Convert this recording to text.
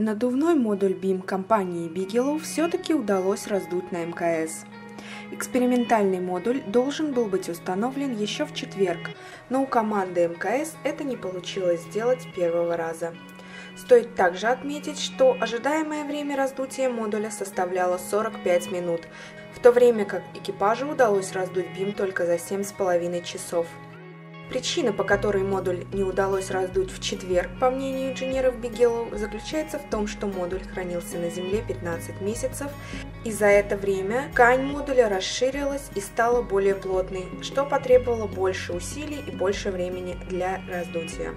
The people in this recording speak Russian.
Надувной модуль BIM компании Bigelow все-таки удалось раздуть на МКС. Экспериментальный модуль должен был быть установлен еще в четверг, но у команды МКС это не получилось сделать с первого раза. Стоит также отметить, что ожидаемое время раздутия модуля составляло 45 минут, в то время как экипажу удалось раздуть BIM только за 7,5 часов. Причина, по которой модуль не удалось раздуть в четверг, по мнению инженеров Бигелов, заключается в том, что модуль хранился на Земле 15 месяцев, и за это время ткань модуля расширилась и стала более плотной, что потребовало больше усилий и больше времени для раздутия.